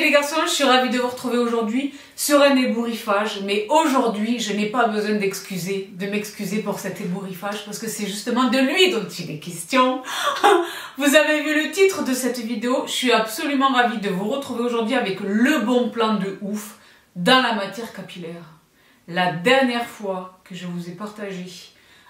Les garçons, je suis ravie de vous retrouver aujourd'hui sur un ébouriffage. Mais aujourd'hui, je n'ai pas besoin d'excuser, de m'excuser pour cet ébouriffage parce que c'est justement de lui dont il est question. Vous avez vu le titre de cette vidéo. Je suis absolument ravie de vous retrouver aujourd'hui avec le bon plan de ouf dans la matière capillaire. La dernière fois que je vous ai partagé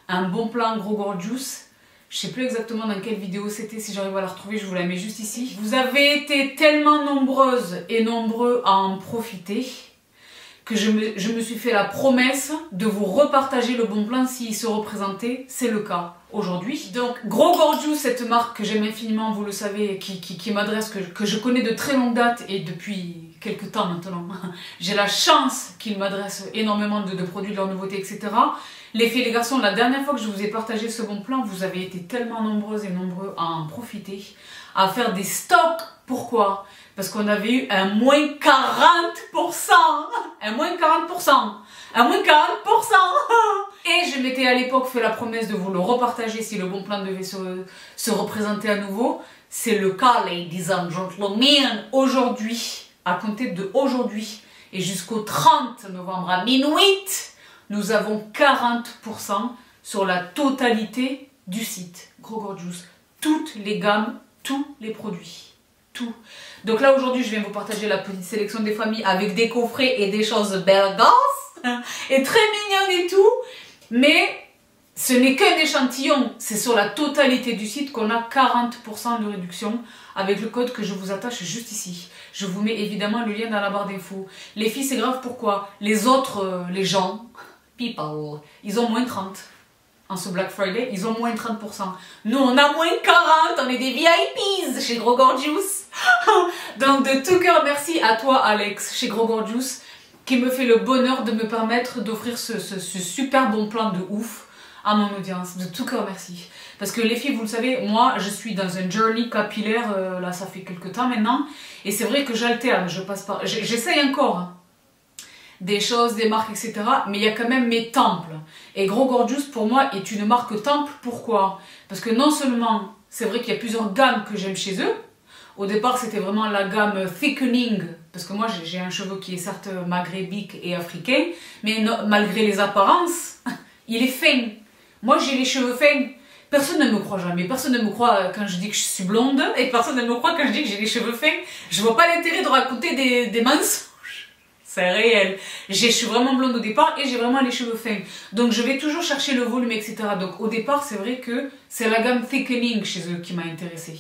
un bon plan gros gorgeous, je sais plus exactement dans quelle vidéo c'était, si j'arrive à la retrouver, je vous la mets juste ici. Vous avez été tellement nombreuses et nombreux à en profiter que je me, suis fait la promesse de vous repartager le bon plan s'il se représentait. C'est le cas aujourd'hui. Donc, Gros Gorgeous, cette marque que j'aime infiniment, vous le savez, qui, m'adresse, que, je connais de très longue date et depuis quelques temps maintenant. J'ai la chance qu'ils m'adressent énormément de, de, produits, de leurs nouveautés, etc. Les les garçons, la dernière fois que je vous ai partagé ce bon plan, vous avez été tellement nombreuses et nombreux à en profiter, à faire des stocks. Pourquoi? Parce qu'on avait eu un moins 40%. Un moins 40%. Un moins 40%. Et je m'étais à l'époque fait la promesse de vous le repartager si le bon plan devait se, se représenter à nouveau. C'est le cas, ladies and gentlemen. Aujourd'hui, à compter de aujourd'hui et jusqu'au 30 novembre à minuit, nous avons 40% sur la totalité du site Gros Gorgeous. Toutes les gammes, tous les produits. Tout. Donc là aujourd'hui je viens vous partager la petite sélection des familles avec des coffrets et des choses belles et très mignonnes et tout. Mais ce n'est qu'un échantillon, c'est sur la totalité du site qu'on a 40% de réduction avec le code que je vous attache juste ici. Je vous mets évidemment le lien dans la barre d'infos. Les filles, c'est grave pourquoi? Les autres, euh, les gens, people, ils ont moins 30 en ce Black Friday, ils ont moins 30%. Nous, on a moins 40, on est des VIPs chez Gros Gorgeous. Donc de tout cœur, merci à toi Alex, chez Gros Gorgeous, qui me fait le bonheur de me permettre d'offrir ce, super bon plan de ouf à mon audience. De tout cœur, merci. Parce que les filles, vous le savez, moi, je suis dans un journey capillaire, euh, là, ça fait quelques temps maintenant. Et c'est vrai que j'alterne, je passe par... J'essaye encore hein, des choses, des marques, etc. Mais il y a quand même mes temples. Et Gros Gorgeous, pour moi, est une marque temple. Pourquoi? Parce que non seulement, c'est vrai qu'il y a plusieurs gammes que j'aime chez eux. Au départ, c'était vraiment la gamme Thickening, parce que moi, j'ai un cheveu qui est certes maghrébique et africain, mais malgré les apparences, il est fin. Moi, j'ai les cheveux fins. Personne ne me croit jamais. Personne ne me croit quand je dis que je suis blonde et personne ne me croit quand je dis que j'ai les cheveux fins. Je vois pas l'intérêt de raconter des, des. C'est réel. Je suis vraiment blonde au départ et j'ai vraiment les cheveux fins. Donc je vais toujours chercher le volume, etc. Donc au départ, c'est vrai que c'est la gamme Thickening chez eux qui m'a intéressée.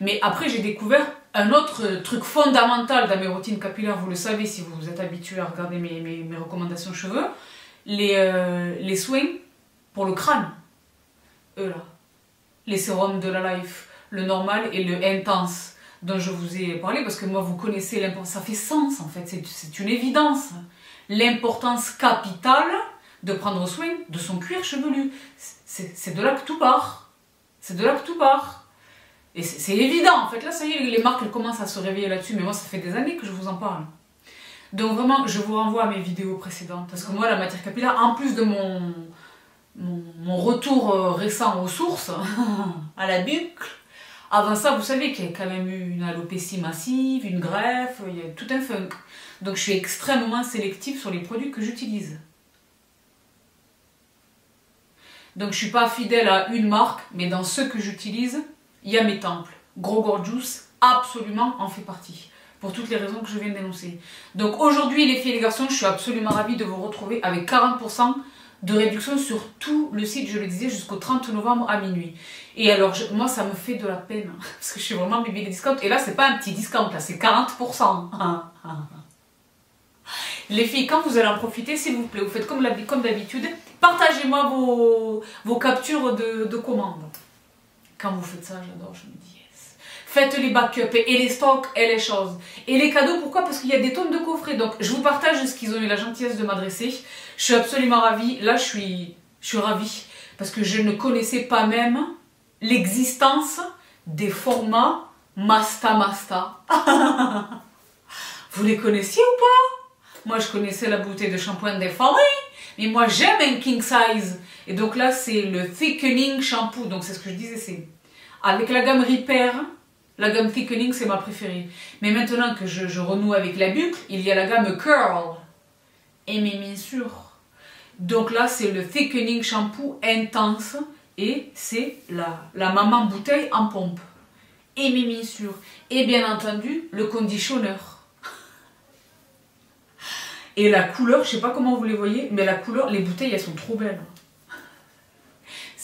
Mais après, j'ai découvert un autre truc fondamental dans mes routines capillaires. Vous le savez si vous êtes habitué à regarder mes, mes, recommandations cheveux. Les, euh, les pour le crâne. Eux là. Les sérums de la Life, le normal et le intense dont je vous ai parlé parce que moi vous connaissez l'importance, ça fait sens en fait, c'est une évidence. L'importance capitale de prendre soin de son cuir chevelu. C'est de là que tout part. C'est de là que tout part. Et c'est évident en fait, là ça y est, les marques commencent à se réveiller là-dessus, mais moi ça fait des années que je vous en parle. Donc vraiment, je vous renvoie à mes vidéos précédentes parce que moi la matière capillaire, en plus de mon mon, retour euh, récent aux sources, à la bucle. Avant ça, vous savez qu'il y a quand même eu une alopécie massive, une greffe, il y a tout un funk. Donc je suis extrêmement sélective sur les produits que j'utilise. Donc je suis pas fidèle à une marque, mais dans ceux que j'utilise, il y a mes temples. Gros Gorgeous, absolument, en fait partie. Pour toutes les raisons que je viens d'énoncer. Donc aujourd'hui, les filles et les garçons, je suis absolument ravie de vous retrouver avec 40% de réduction sur tout le site, je le disais, jusqu'au 30 novembre à minuit. Et alors, moi, ça me fait de la peine, parce que je suis vraiment bébé des discounts. Et là, c'est pas un petit discount, là, c'est 40%. Les filles, quand vous allez en profiter, s'il vous plaît, vous faites comme d'habitude, partagez-moi vos, captures de, de commandes. Quand vous faites ça, j'adore, je me dis. Faites les backups et les stocks et les choses. Et les cadeaux, pourquoi? Parce qu'il y a des tonnes de coffrets. Donc, je vous partage ce qu'ils ont eu la gentillesse de m'adresser. Je suis absolument ravie. Là, je suis, je suis ravie. Parce que je ne connaissais pas même l'existence des formats Masta Masta. Vous les connaissiez ou pas? Moi, je connaissais la bouteille de shampoing des familles, Mais moi, j'aime un king size. Et donc là, c'est le thickening shampoo. Donc c'est ce que je disais, c'est avec la gamme Repair, la gamme thickening, c'est ma préférée. Mais maintenant que je, renoue avec la bucle, il y a la gamme Curl. Et mes bien sûr. Donc là, c'est le thickening shampoo intense. Et c'est la, maman bouteille en pompe. Et mes bien sûr. Et bien entendu, le conditionneur. Et la couleur, je sais pas comment vous les voyez, mais la couleur, les bouteilles, elles sont trop belles.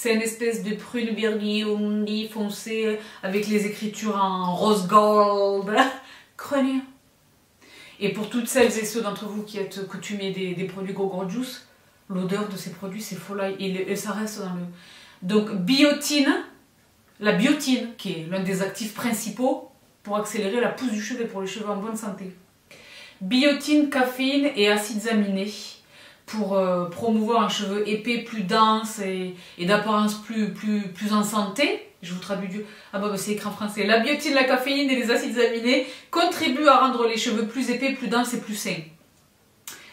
C'est une espèce de prune burgundy foncé avec les écritures en rose gold. Crânien. Et pour toutes celles et ceux d'entre vous qui êtes coutumiers des, produits Go Juice, l'odeur de ces produits, c'est folie. Et, et, ça reste dans le... Donc, biotine, la biotine, qui est l'un des actifs principaux pour accélérer la pousse du cheveu, pour les cheveux en bonne santé biotine, caféine et acides aminés pour euh, promouvoir un cheveu épais, plus dense et, d'apparence plus, plus, plus en santé. Je vous traduis du... Ah bah, bah c'est écrit en français. La biotine, la caféine et les acides aminés contribuent à rendre les cheveux plus épais, plus denses et plus sains.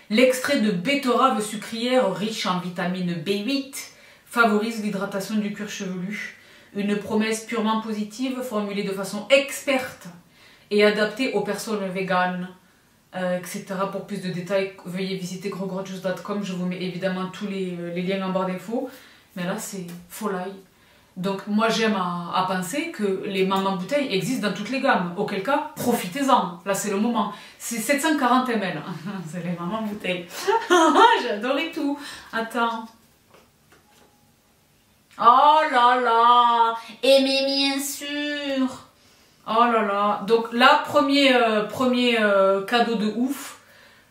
L'extrait de betterave sucrière riche en vitamine B8 favorise l'hydratation du cuir chevelu. Une promesse purement positive formulée de façon experte et adaptée aux personnes véganes. Euh, etc. Pour plus de détails, veuillez visiter grosgrosjuice.com. Je vous mets évidemment tous les, euh, liens en barre d'infos. Mais là, c'est folie. Donc moi j'aime à, penser que les mamans bouteilles existent dans toutes les gammes. Auquel cas, profitez-en. Là c'est le moment. C'est 740 ml. c'est les mamans bouteilles. J'adorais tout. Attends. Oh là là Et mais bien sûr Oh là là. Donc là, premier, euh, euh, cadeau de ouf.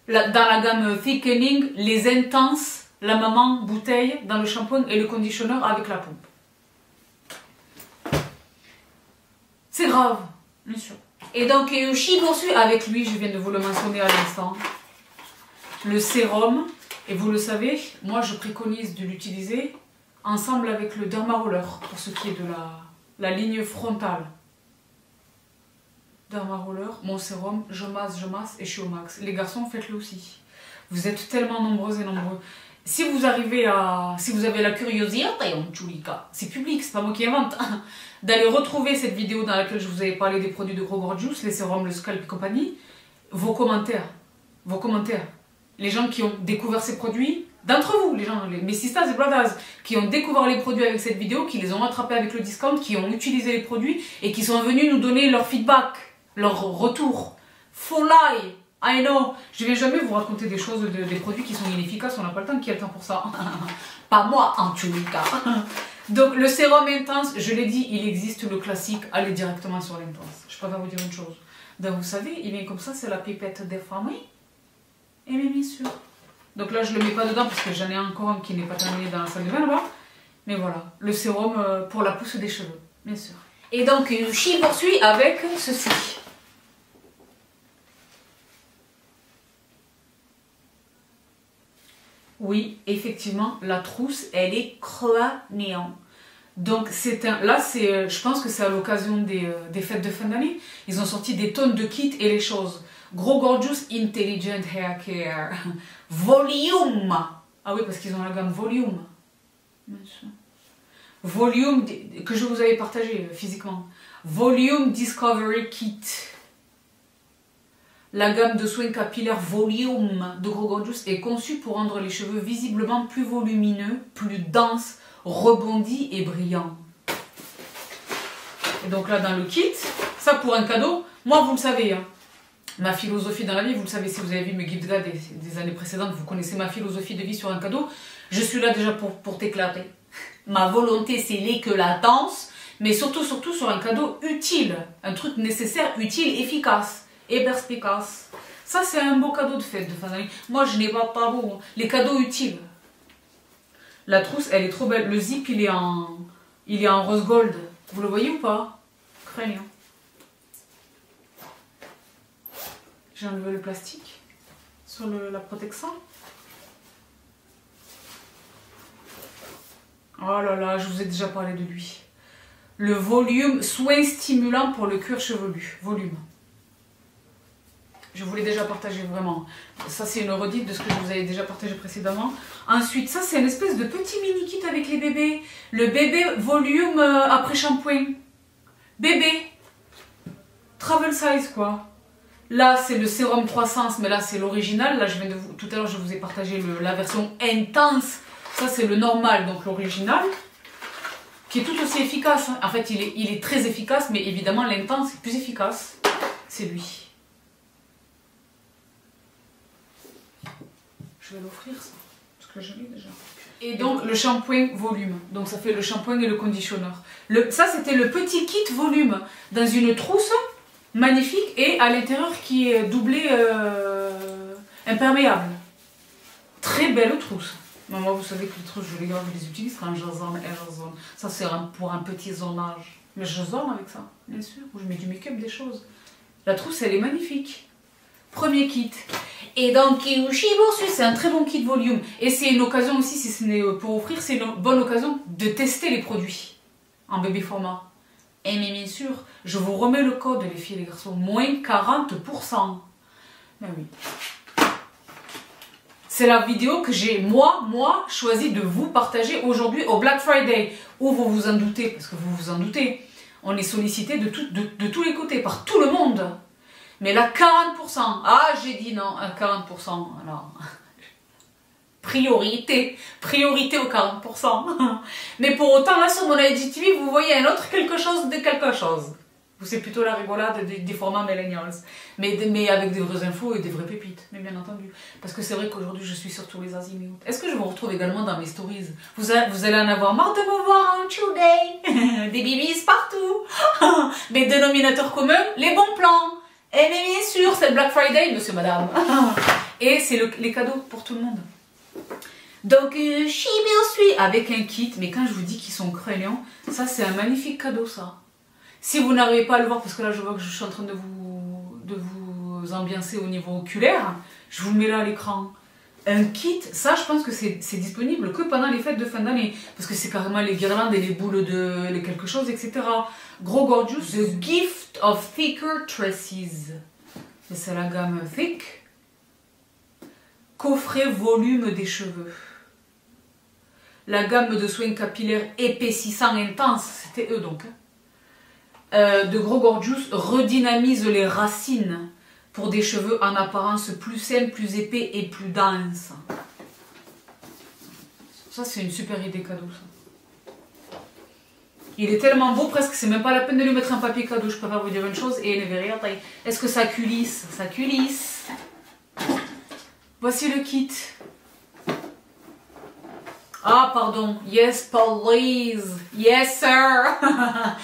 dans la gamme Thickening, les intenses, la maman bouteille dans le shampoing et le conditionneur avec la pompe. C'est grave, bien sûr. Et donc Yushi poursuit avec lui, je viens de vous le mentionner à l'instant, le sérum. Et vous le savez, moi je préconise de l'utiliser ensemble avec le Dermaroller pour ce qui est de la ligne frontale. Dermaroller, mon sérum, je masse, je masse et je suis au max. Les garçons, faites-le aussi. Vous êtes tellement nombreux et nombreux. Si vous arrivez à... Si vous avez la curiosité, c'est public, c'est pas moi qui invente, d'aller retrouver cette vidéo dans laquelle je vous avais parlé des produits de Gros Gorgeous, les sérums, le scalp et compagnie, vos commentaires, vos commentaires. Les gens qui ont découvert ces produits, d'entre vous, les gens, les, mes sisters et brothers, qui ont découvert les produits avec cette vidéo, qui les ont attrapés avec le discount, qui ont utilisé les produits et qui sont venus nous donner leur feedback leur retour. Folie I know, je vais jamais vous raconter des choses, de, des produits qui sont inefficaces, on n'a pas le temps, qui a le temps pour ça? Pas moi, en les cas. Donc le sérum intense, je l'ai dit, il existe le classique, allez directement sur l'intense. Je préfère vous dire une chose. Donc vous savez, il vient comme ça, c'est la pipette des femmes, Et bien sûr. Donc là, je le mets pas dedans parce que j'en ai encore un qui n'est pas terminé dans la salle de bain là-bas. Mais voilà, le sérum euh, pour la pousse des cheveux, bien sûr. Et donc, Yushi poursuit avec ceci. Oui, effectivement, la trousse, elle est néant. Donc c'est là, c'est, euh, je pense que c'est à l'occasion des, euh, des, fêtes de fin d'année. Ils ont sorti des tonnes de kits et les choses. Gros Gorgeous Intelligent Hair Care. Volume. Ah oui, parce qu'ils ont la gamme Volume. Volume que je vous avais partagé euh, physiquement. Volume Discovery Kit. La gamme de soins capillaires Volume de Gorgeous est conçue pour rendre les cheveux visiblement plus volumineux, plus denses, rebondis et brillants. Et donc là dans le kit, ça pour un cadeau, moi vous le savez, hein, ma philosophie dans la vie, vous le savez si vous avez vu mes guides là des, années précédentes, vous connaissez ma philosophie de vie sur un cadeau, je suis là déjà pour, pour t'éclater. Ma volonté c'est l'éclatance, mais surtout surtout sur un cadeau utile, un truc nécessaire, utile, efficace et perspicace. Ça, c'est un beau cadeau de fête de fin d'année. Moi, je n'ai pas, beau. Hein. Les cadeaux utiles. La trousse, elle est trop belle. Le zip, il est en, il est en rose gold. Vous le voyez ou pas? Très J'ai enlevé le plastique sur la protection. Oh là là, je vous ai déjà parlé de lui. Le volume, soin stimulant pour le cuir chevelu. Volume. Je vous l'ai déjà partagé vraiment. Ça, c'est une redite de ce que je vous avais déjà partagé précédemment. Ensuite, ça, c'est une espèce de petit mini kit avec les bébés. Le bébé volume euh, après shampoing. Bébé. Travel size, quoi. Là, c'est le sérum croissance, mais là, c'est l'original. Là, je viens de vous... tout à l'heure, je vous ai partagé la version intense. Ça, c'est le normal, donc l'original. Qui est tout aussi efficace. En fait, il est très efficace, mais évidemment, l'intense est plus efficace. C'est lui. Je vais l'offrir ça, parce que je déjà. Et donc le shampoing volume, donc ça fait le shampoing et le conditionneur. Ça c'était le petit kit volume dans une trousse magnifique et à l'intérieur qui est doublé euh, imperméable. Très belle trousse. moi vous savez que les trousses je les garde, je les utilise quand je zone et je zone. Ça c'est pour un petit zonage. Mais je zone avec ça, bien sûr. Je mets du make-up, des choses. La trousse elle est magnifique. Premier kit. Et donc, c'est un très bon kit volume. Et c'est une occasion aussi, si ce n'est pour offrir, c'est une bonne occasion de tester les produits en bébé format. Et mais bien sûr, je vous remets le code, les filles et les garçons, moins 40%. Ben oui. C'est la vidéo que j'ai, moi, moi, choisi de vous partager aujourd'hui au Black Friday. Où vous vous en doutez, parce que vous vous en doutez, on est sollicité de, de tous les côtés, par tout le monde. Mais là, 40%. Ah, j'ai dit non, 40%. Alors, priorité. Priorité aux 40%. Mais pour autant, là, sur mon IGTV, vous voyez un autre quelque chose de quelque chose. C'est plutôt la rigolade des, formats millennials. Mais, mais avec des vraies infos et des vraies pépites, mais bien entendu. Parce que c'est vrai qu'aujourd'hui, je suis sur tous les azimuts. Est-ce que je vous retrouve également dans mes stories? Vous, vous allez en avoir marre de me voir en today? Des bibis partout Mes dénominateurs communs, les bons plans eh, mais bien sûr, c'est le Black Friday, monsieur, madame. Et c'est le, les cadeaux pour tout le monde. Donc, euh, suis avec un kit, mais quand je vous dis qu'ils sont craignants, ça c'est un magnifique cadeau ça. Si vous n'arrivez pas à le voir, parce que là je vois que je suis en train de vous, de vous ambiancer au niveau oculaire, je vous le mets là à l'écran. Un kit, ça je pense que c'est disponible que pendant les fêtes de fin d'année, parce que c'est carrément les guirlandes et les boules de les quelque chose, etc. Gros Gorgeous, The Gift of Thicker Tresses. C'est la gamme Thick. Coffret volume des cheveux. La gamme de soins capillaires épaississant intense, c'était eux donc. Hein. Euh, de Gros Gorgeous redynamise les racines pour des cheveux en apparence plus sains, plus épais et plus denses. Ça, c'est une super idée cadeau. Il est tellement beau, presque, c'est même pas la peine de lui mettre un papier cadeau. Je préfère vous dire une chose et une vérité. Est-ce que ça culisse? Ça culisse. Voici le kit. Ah, pardon. Yes, please. Yes, sir.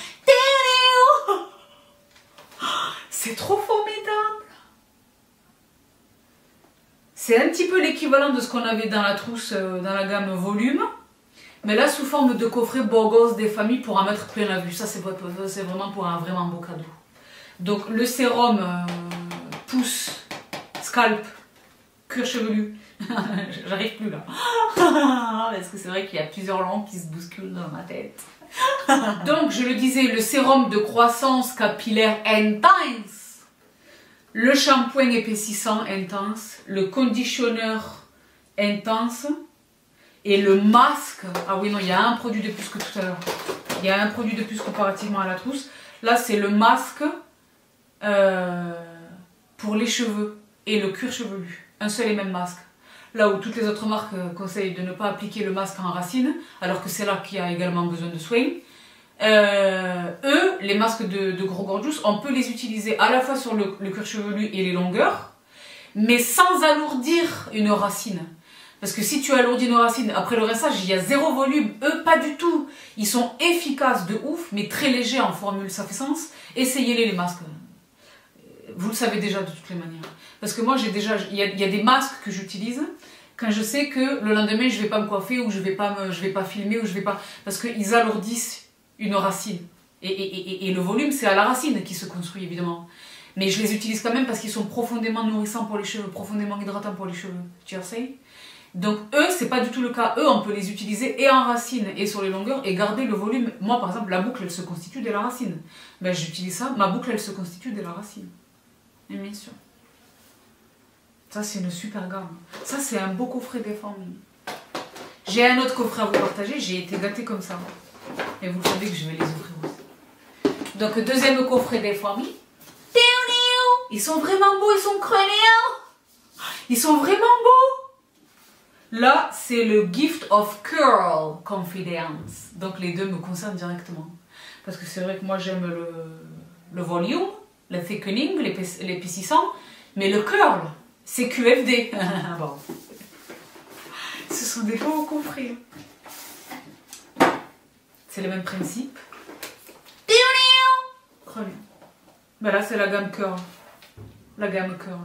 c'est trop formidable. C'est un petit peu l'équivalent de ce qu'on avait dans la trousse, euh, dans la gamme volume. Mais là, sous forme de coffret Borgos des familles pour en mettre plein la vue. Ça, c'est vraiment pour un vraiment beau cadeau. Donc, le sérum euh, pouce, scalp, cuir chevelu. J'arrive plus là. Parce que c'est vrai qu'il y a plusieurs langues qui se bousculent dans ma tête. Donc, je le disais, le sérum de croissance capillaire Intense, le shampoing épaississant Intense, le conditionneur Intense, et le masque, ah oui non, il y a un produit de plus que tout à l'heure. Il y a un produit de plus comparativement à la trousse. Là, c'est le masque euh, pour les cheveux et le cuir chevelu. Un seul et même masque. Là où toutes les autres marques euh, conseillent de ne pas appliquer le masque en racine, alors que c'est là qu'il y a également besoin de soins. Euh, eux, les masques de, Gros Gorgeous, on peut les utiliser à la fois sur le cuir chevelu et les longueurs, mais sans alourdir une racine. Parce que si tu alourdis nos racines, après le rinçage, il y a zéro volume. Eux, pas du tout. Ils sont efficaces de ouf, mais très légers en formule, ça fait sens. Essayez-les, les masques. Vous le savez déjà de toutes les manières. Parce que moi, j'ai déjà, il y, a, des masques que j'utilise quand je sais que le lendemain, je vais pas me coiffer ou je vais pas vais pas filmer ou je vais pas... Parce qu'ils alourdissent une racine. Et, le volume, c'est à la racine qui se construit, évidemment. Mais je les utilise quand même parce qu'ils sont profondément nourrissants pour les cheveux, profondément hydratants pour les cheveux. Tu sais donc eux, c'est pas du tout le cas. Eux, on peut les utiliser et en racine et sur les longueurs et garder le volume. Moi, par exemple, la boucle, elle se constitue dès la racine. Ben, j'utilise ça, ma boucle, elle se constitue dès la racine. Et bien sûr. Ça, c'est une super gamme. Ça, c'est un beau coffret familles. J'ai un autre coffret à vous partager. J'ai été gâtée comme ça. Et vous savez que je vais les offrir aussi. Donc, deuxième coffret des familles. Ils sont vraiment beaux, ils sont crâniens. Ils sont vraiment beau. Là, c'est le Gift of Curl Confidence. Donc, les deux me concernent directement. Parce que c'est vrai que moi, j'aime le, le volume, le thickening, l'épaississant. Mais le curl, c'est QFD. bon. Ce sont des beaux compris. C'est le même principe. Très bien. Ben là, c'est la gamme curl. La gamme curl.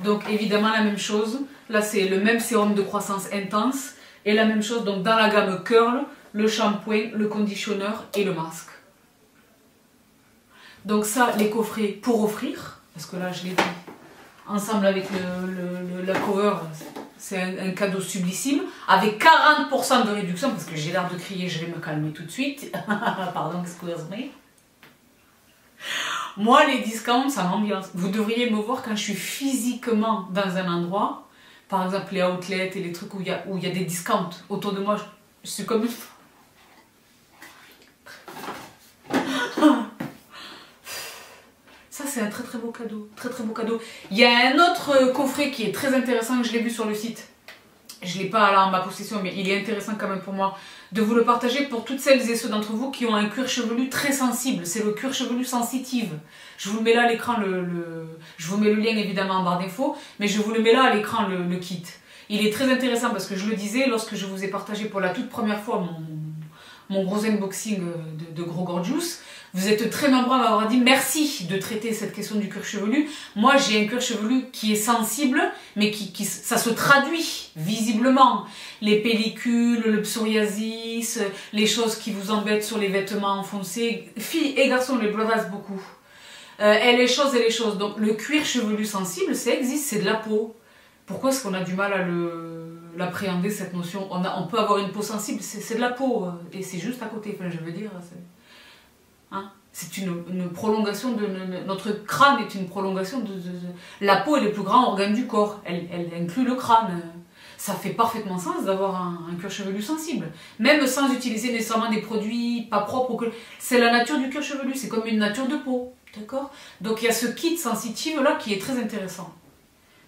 Donc, évidemment, la même chose. Là, c'est le même sérum de croissance intense. Et la même chose, donc, dans la gamme curl, le shampoing, le conditionneur et le masque. Donc ça, les coffrets pour offrir, parce que là, je l'ai dit, ensemble avec le, la cover, c'est un, cadeau sublissime, avec 40% de réduction, parce que j'ai l'air de crier, je vais me calmer tout de suite. Pardon, excusez-moi. Moi, les discounts, ça m'ambiance. Vous devriez me voir quand je suis physiquement dans un endroit, par exemple les outlets et les trucs où il y a, des discounts autour de moi, je, comme. Ça, c'est un très très beau cadeau. Très très beau cadeau. Il y a un autre coffret qui est très intéressant, je l'ai vu sur le site. Je ne l'ai pas là en ma possession, mais il est intéressant quand même pour moi de vous le partager pour toutes celles et ceux d'entre vous qui ont un cuir chevelu très sensible. C'est le cuir chevelu sensitive. Je vous mets là à l'écran, le, je vous mets le lien évidemment en barre d'infos, mais je vous le mets là à l'écran le, kit. Il est très intéressant parce que je le disais lorsque je vous ai partagé pour la toute première fois mon, mon gros unboxing de, de Gros Gorgeous. Vous êtes très nombreux à m'avoir dit merci de traiter cette question du cuir chevelu. Moi, j'ai un cuir chevelu qui est sensible, mais qui, ça se traduit visiblement. Les pellicules, le psoriasis, les choses qui vous embêtent sur les vêtements enfoncés. Filles et garçons, les brothers beaucoup. Euh, et les choses et les choses. Donc, le cuir chevelu sensible, ça existe, c'est de la peau. Pourquoi est-ce qu'on a du mal à l'appréhender cette notion on, peut avoir une peau sensible, c'est de la peau, euh, et c'est juste à côté, enfin, je veux dire. Hein? C'est une, prolongation de, Notre crâne est une prolongation de, La peau est le plus grand organe du corps. Elle, inclut le crâne. Ça fait parfaitement sens d'avoir un, cuir chevelu sensible. Même sans utiliser nécessairement des produits pas propres. C'est la nature du cuir chevelu. C'est comme une nature de peau. D'accord? Donc il y a ce kit sensitive là qui est très intéressant.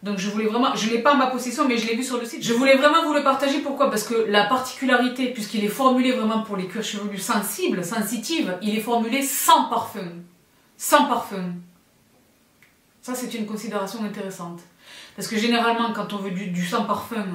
Donc je voulais vraiment, je l'ai pas en ma possession, mais je l'ai vu sur le site. Je voulais vraiment vous le partager. Pourquoi? Parce que la particularité, puisqu'il est formulé vraiment pour les cuirs chevelus sensibles, sensitives, il est formulé sans parfum. Sans parfum. Ça, c'est une considération intéressante. Parce que généralement, quand on veut du, sans parfum,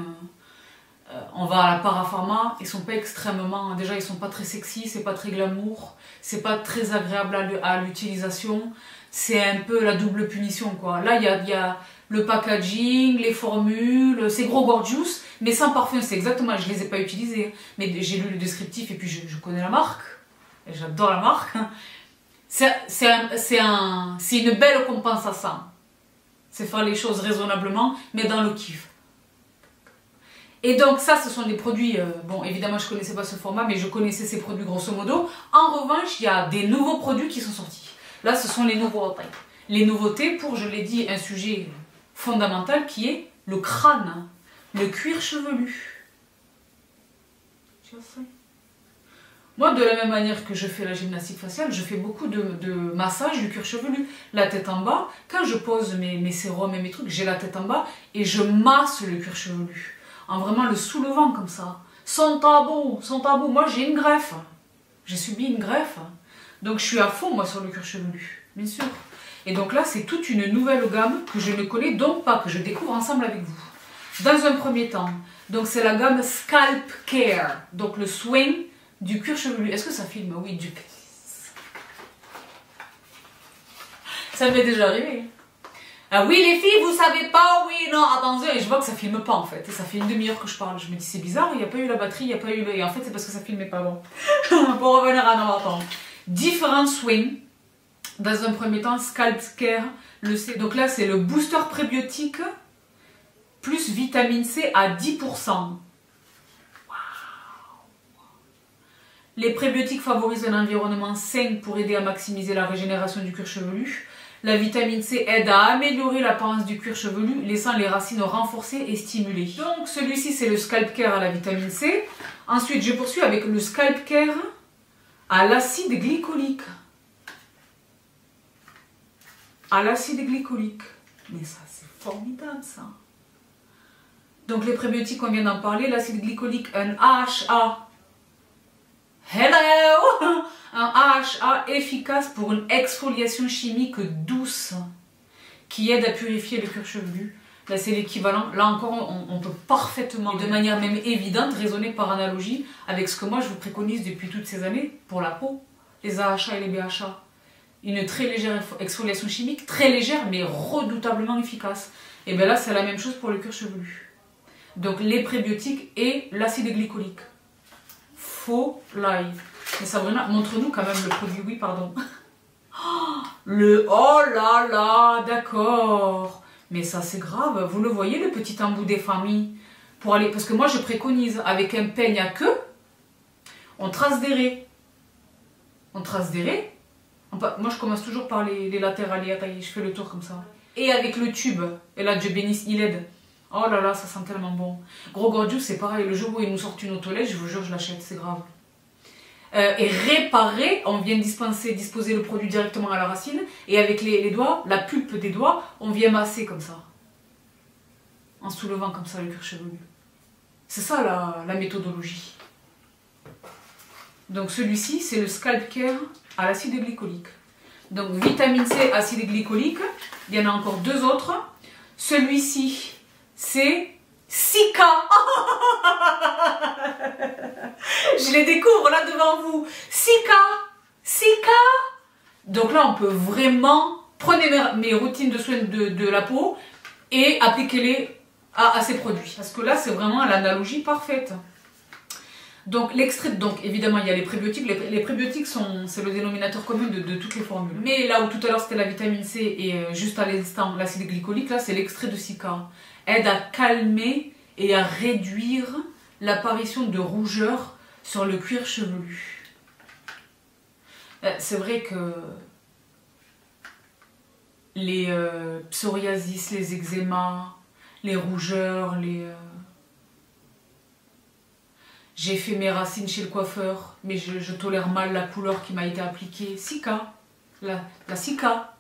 euh, on va à la parapharma, ils sont pas extrêmement... Déjà, ils sont pas très sexy, c'est pas très glamour, c'est pas très agréable à l'utilisation. C'est un peu la double punition, quoi. Là, il y a le packaging, les formules, c'est gros gorgeous, mais sans parfum, c'est exactement, je les ai pas utilisés, mais j'ai lu le descriptif et puis je, connais la marque, j'adore la marque. C'est un, une belle compensation. C'est faire les choses raisonnablement, mais dans le kiff. Et donc ça, ce sont des produits, euh, bon évidemment je connaissais pas ce format, mais je connaissais ces produits grosso modo. En revanche, il y a des nouveaux produits qui sont sortis. Là, ce sont les nouveautés. Les nouveautés pour, je l'ai dit, un sujet fondamental qui est le crâne, le cuir chevelu. Moi, de la même manière que je fais la gymnastique faciale, je fais beaucoup de, de massages du cuir chevelu. La tête en bas, quand je pose mes, mes sérums et mes trucs, j'ai la tête en bas et je masse le cuir chevelu. En vraiment le soulevant comme ça. Sans tabou, sans tabou. Moi, j'ai une greffe. J'ai subi une greffe. Donc, je suis à fond, moi, sur le cuir chevelu. Bien sûr. Et donc là, c'est toute une nouvelle gamme que je ne connais donc pas, que je découvre ensemble avec vous. Dans un premier temps, donc c'est la gamme Scalp Care, donc le soin du cuir chevelu. Est-ce que ça filme? Oui, du Ça m'est déjà arrivé. Ah oui les filles, vous savez pas, oui, non, attention, et je vois que ça filme pas en fait, ça fait une demi-heure que je parle, je me dis c'est bizarre, il n'y a pas eu la batterie, il n'y a pas eu. Et en fait c'est parce que ça filmait pas bon. Pour revenir à nos temps. Différents swings dans un premier temps, Scalp Care, le C. Donc là, c'est le booster prébiotique plus vitamine C à 10%. Les prébiotiques favorisent un environnement sain pour aider à maximiser la régénération du cuir chevelu. La vitamine C aide à améliorer l'apparence du cuir chevelu, laissant les racines renforcées et stimulées. Donc celui-ci c'est le Scalp Care à la vitamine C. Ensuite je poursuis avec le Scalp Care à l'acide glycolique. À l'acide glycolique. Mais ça c'est formidable ça. Donc les prébiotiques, on vient d'en parler, l'acide glycolique, un AHA. Hello Un AHA efficace pour une exfoliation chimique douce qui aide à purifier le cuir chevelu. Là, c'est l'équivalent. Là encore, on, peut parfaitement, de manière même évidente, raisonner par analogie avec ce que moi je vous préconise depuis toutes ces années pour la peau, les AHA et les BHA. Une très légère exfoliation chimique, très légère mais redoutablement efficace. Et bien là, c'est la même chose pour le cuir chevelu. Donc les prébiotiques et l'acide glycolique. Faux live. Mais Sabrina, montre-nous quand même le produit, oui, pardon. Le oh là là, d'accord. Mais ça c'est grave. Vous le voyez le petit embout des familles? Pour aller parce que moi je préconise avec un peigne à queue, on trace des raies. On trace des raies. Moi je commence toujours par les, les latérales et je fais le tour comme ça. Et avec le tube, et là Dieu bénisse, il aide. Oh là là, ça sent tellement bon. Gros Gordius, c'est pareil. Le jour où il nous sort une autolèche, je vous jure, je l'achète, c'est grave. Euh, et réparer, on vient dispenser, disposer le produit directement à la racine. Et avec les, doigts, la pulpe des doigts, on vient masser comme ça. En soulevant comme ça le cuir chevelu. C'est ça la, la méthodologie. Donc celui-ci, c'est le Scalp Care à l'acide glycolique. Donc vitamine C, acide glycolique. Il y en a encore deux autres. Celui-ci, c'est Sika. Je les découvre là devant vous. Sika. Sika. Donc là, on peut vraiment... Prenez mes, routines de soins de, la peau et appliquez-les à, ces produits. Parce que là, c'est vraiment l'analogie parfaite. Donc l'extrait, donc évidemment il y a les prébiotiques. Les, prébiotiques sont, c'est le dénominateur commun de, toutes les formules. Mais là où tout à l'heure c'était la vitamine C et euh, juste à l'instant l'acide glycolique, là c'est l'extrait de Sika aide à calmer et à réduire l'apparition de rougeurs sur le cuir chevelu. Euh, c'est vrai que les euh, psoriasis, les eczémas, les rougeurs, les... j'ai fait mes racines chez le coiffeur, mais je, tolère mal la couleur qui m'a été appliquée. Sika, la, la Sika,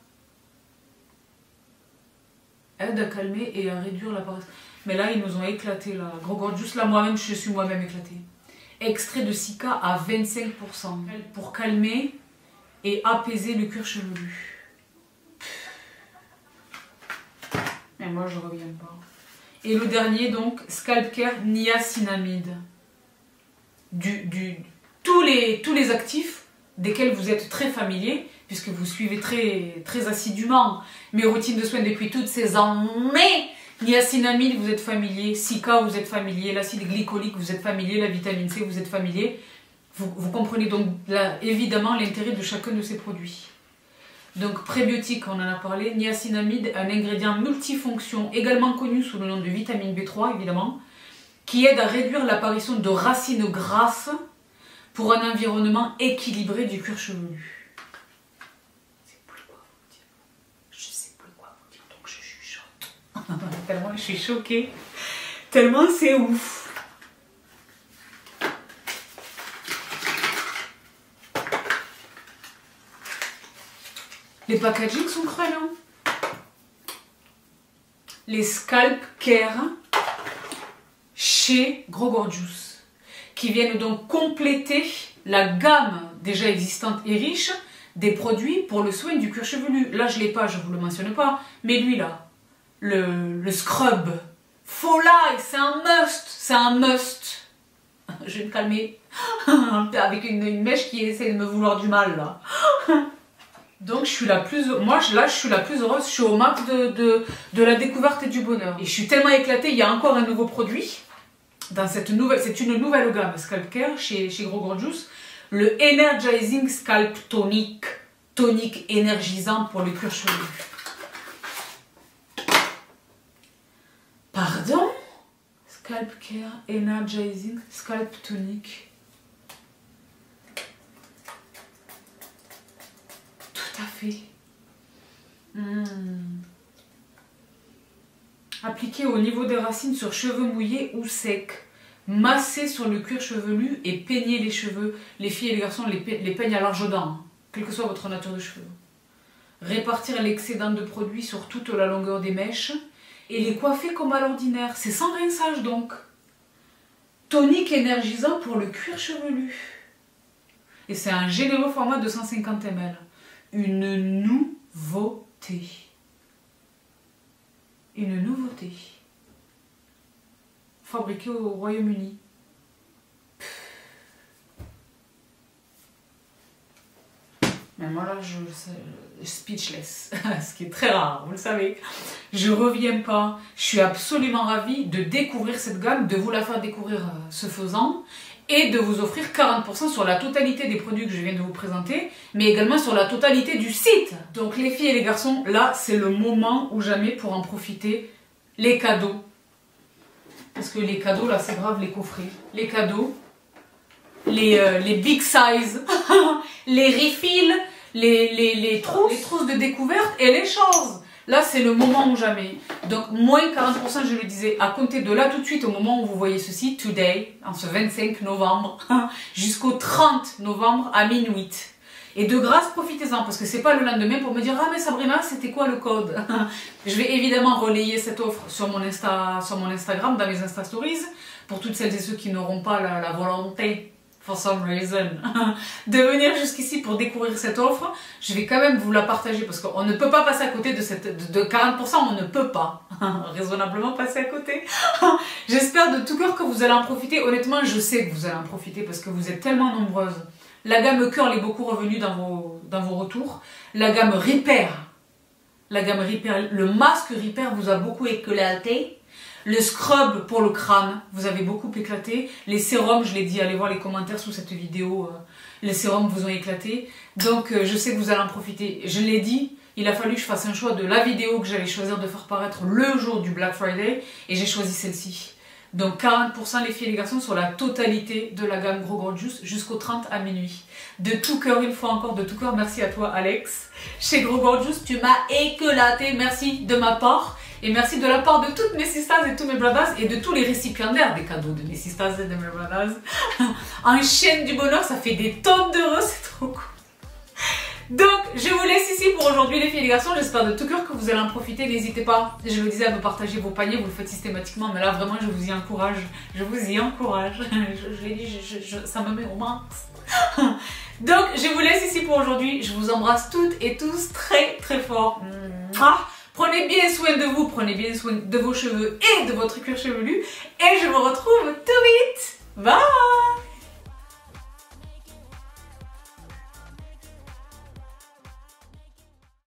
aide à calmer et à réduire l'apparition. Mais là, ils nous ont éclaté là. Gros juste là, moi-même, je suis moi-même éclatée. Extrait de Sika à 25% pour calmer et apaiser le cuir chevelu. Mais moi, je reviens pas. Et le dernier, donc, Scalp Care Niacinamide. Du, tous, les, tous les actifs desquels vous êtes très familier, puisque vous suivez très, très assidûment mes routines de soins depuis toutes ces années. Niacinamide, vous êtes familier. Sika, vous êtes familier. L'acide glycolique, vous êtes familier. La vitamine C, vous êtes familier. Vous, comprenez donc évidemment l'intérêt de chacun de ces produits. Donc prébiotique, on en a parlé. Niacinamide, un ingrédient multifonction, également connu sous le nom de vitamine B3 évidemment, qui aide à réduire l'apparition de racines grasses pour un environnement équilibré du cuir chevelu. Tellement je suis choquée. Tellement c'est ouf. Les packaging sont crânes. Les Scalp Care Gros Gorgeous qui viennent donc compléter la gamme déjà existante et riche des produits pour le soin du cuir chevelu. Là, je ne l'ai pas, je ne vous le mentionne pas, mais lui là, le, scrub. Faux c'est un must, c'est un must. Je vais me calmer avec une, mèche qui essaie de me vouloir du mal. Donc je suis la plus, moi là je suis la plus heureuse, je suis au max de, de, la découverte et du bonheur. Et je suis tellement éclatée, il y a encore un nouveau produit dans cette nouvelle, c'est une nouvelle gamme Scalp Care chez, chez Gros le Energizing Scalp Tonic, tonique énergisant pour le cuir chevelu. Pardon? Scalp Care Energizing Scalp Tonic. Tout à fait. Hmm. Appliquer au niveau des racines sur cheveux mouillés ou secs. Masser sur le cuir chevelu et peigner les cheveux. Les filles et les garçons les, peignent à large dents, quelle que soit votre nature de cheveux. Répartir l'excédent de produit sur toute la longueur des mèches et les coiffer comme à l'ordinaire. C'est sans rinçage donc. Tonique énergisant pour le cuir chevelu. Et c'est un généreux format de 150 ml. Une nouveauté. Une nouveauté. Fabriqué au Royaume-Uni. Mais moi là, je, speechless, ce qui est très rare, vous le savez. Je reviens pas. Je suis absolument ravie de découvrir cette gamme, de vous la faire découvrir euh, ce faisant et de vous offrir 40% sur la totalité des produits que je viens de vous présenter, mais également sur la totalité du site. Donc les filles et les garçons, là, c'est le moment ou jamais pour en profiter. Les cadeaux. Parce que les cadeaux, là, c'est grave, les coffrets. Les cadeaux, les, euh, big size, les refills, les, les, les, trousses, les trousses de découverte et les choses. Là, c'est le moment ou jamais. Donc, moins 40%, je le disais, à compter de là tout de suite, au moment où vous voyez ceci, today, en ce 25 novembre, jusqu'au 30 novembre à minuit. Et de grâce, profitez-en, parce que c'est pas le lendemain pour me dire Ah, mais Sabrina, c'était quoi le code? Je vais évidemment relayer cette offre sur mon, Instagram, dans mes Insta Stories, pour toutes celles et ceux qui n'auront pas la volonté for some reason, de venir jusqu'ici pour découvrir cette offre, je vais quand même vous la partager parce qu'on ne peut pas passer à côté de cette de 40%, on ne peut pas raisonnablement passer à côté. J'espère de tout cœur que vous allez en profiter. Honnêtement, je sais que vous allez en profiter parce que vous êtes tellement nombreuses. La gamme Curl est beaucoup revenue dans vos, dans vos retours. La gamme Repair, la gamme Repair, le masque Repair vous a beaucoup éclaté. Le scrub pour le crâne, vous avez beaucoup éclaté. Les sérums, je l'ai dit, allez voir les commentaires sous cette vidéo. Euh, les sérums vous ont éclaté. Donc euh, je sais que vous allez en profiter. Je l'ai dit, il a fallu que je fasse un choix de la vidéo que j'allais choisir de faire paraître le jour du Black Friday. Et j'ai choisi celle-ci. Donc 40% les filles et les garçons sur la totalité de la gamme Gros Gorgeous jusqu'au 30 à minuit. De tout cœur, une fois encore, de tout cœur, merci à toi Alex. Chez Gros Gorgeous, tu m'as éclaté, merci de ma part. Et merci de la part de toutes mes sisters et tous mes brothers et de tous les récipiendaires des cadeaux de mes sisters et de mes brothers. en chaîne du bonheur, ça fait des tonnes d'euros, c'est trop cool. Donc, je vous laisse ici pour aujourd'hui les filles et les garçons. J'espère de tout cœur que vous allez en profiter. N'hésitez pas, je le disais, à me partager vos paniers. Vous le faites systématiquement, mais là, vraiment, je vous y encourage. Je vous y encourage. je, l'ai dit, ça me met au max. Donc, je vous laisse ici pour aujourd'hui. Je vous embrasse toutes et tous très, très fort. Prenez bien soin de vous, prenez bien soin de vos cheveux et de votre cuir chevelu. Et je vous retrouve tout vite. Bye